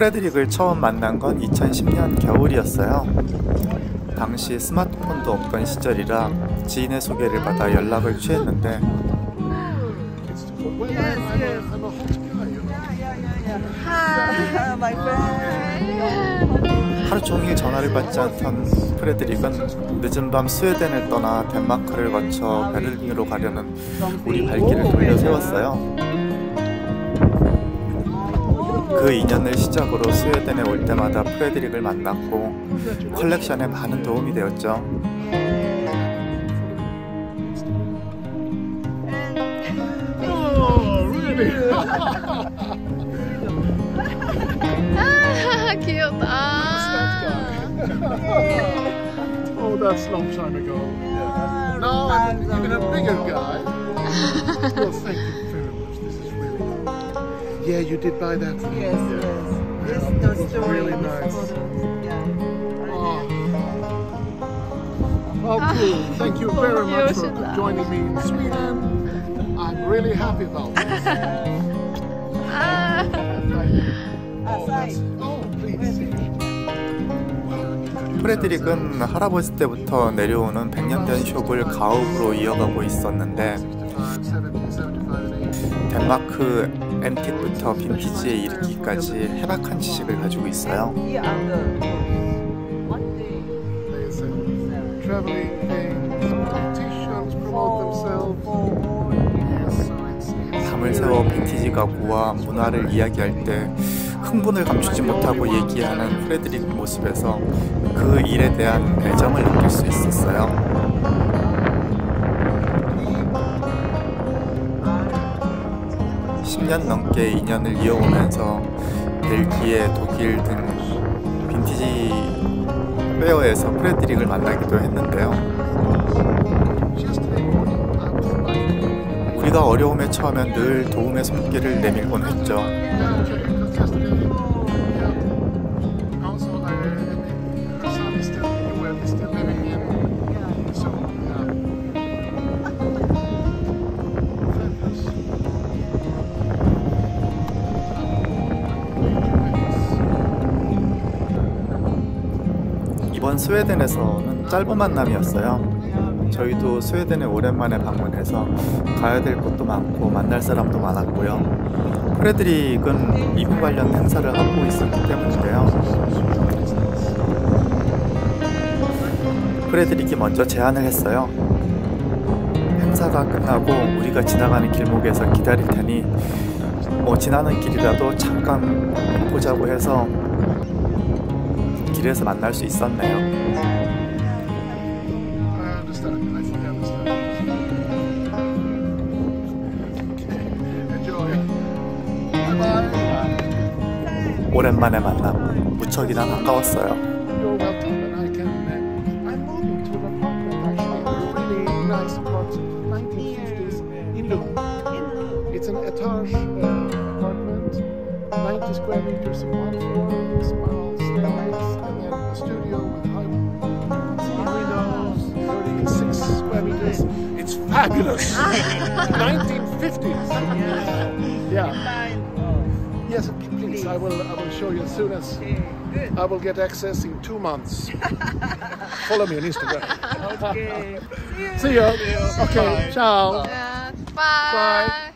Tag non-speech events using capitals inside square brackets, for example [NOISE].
프레드릭을 처음 만난 건 2010년 겨울이었어요. 당시 스마트폰도 없던 시절이라 지인의 소개를 받아 연락을 취했는데. 하루 종일 전화를 받지 않던 프레드릭은 늦은 밤 스웨덴을 떠나 덴마크를 거쳐 베를린으로 가려는 우리 발길을 돌려 세웠어요. 그 인연을 시작으로 스웨덴에 올 때마다 프레드릭을 만났고 컬렉션에 많은 도움이 되었죠. Oh? 아, 귀엽다. oh, that's a long time ago. Ah, Now I'm even a bigger guy. well, thank you Yeah, you did buy that for me. Yes, yeah. yes. This Yeah, the it was story. really this nice. photo. Yeah. Oh. Cool. Thank you very much for joining me in Sweden. I'm really happy about this. 아. Oh, that's, oh, please. 프레드릭은 할아버지 때부터 내려오는 100년 된 숍을 가옥으로 이어가고 있었는데 65, 70, 75, and 80. 덴마크 앤틱부터 빈티지에 이르기까지 해박한 지식을 가지고 있어요. 밤을 새워 빈티지 가구와 문화를 이야기할 때 흥분을 감추지 못하고 얘기하는 프레드릭 모습에서 그 일에 대한 애정을 느낄 수 있었어요. 10년 넘게 인연을 이어오면서 벨기에, 독일 등 빈티지 페어에서 프레드릭을 만나기도 했는데요. 우리가 어려움에 처하면 늘 도움의 손길을 내밀곤 했죠. 이번 스웨덴에서는 짧은 만남이었어요. 저희도 스웨덴에 오랜만에 방문해서 가야 될 곳도 많고 만날 사람도 많았고요. 프레드릭은 미국 관련 행사를 하고 있었기 때문인데요. 프레드릭이 먼저 제안을 했어요. 행사가 끝나고 우리가 지나가는 길목에서 기다릴 테니 뭐 지나는 길이라도 잠깐 보자고 해서 길에서 만날 수 있었네요. 오랜만에 만남 무척이나 반가웠어요. 90 square meters in one floor, with small stairways, and then a studio with high windows, 36 square meters. It's fabulous! [LAUGHS] 1950s! Yeah. Yes, please. I will. I will show you as soon as I will get access in two months. [LAUGHS] Follow me on Instagram. okay. [LAUGHS] See you. See you. Okay. Bye. Ciao. Uh, bye. Bye.